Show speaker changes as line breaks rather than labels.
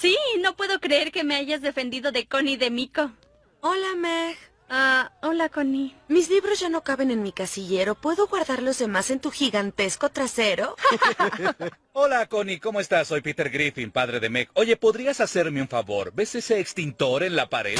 Sí, no puedo creer que me hayas defendido de Connie y de Miko.
Hola, Meg.
Ah, hola, Connie.
Mis libros ya no caben en mi casillero. ¿Puedo guardar los demás en tu gigantesco trasero?
Hola, Connie, ¿cómo estás? Soy Peter Griffin, padre de Meg. Oye, ¿podrías hacerme un favor? ¿Ves ese extintor en la pared?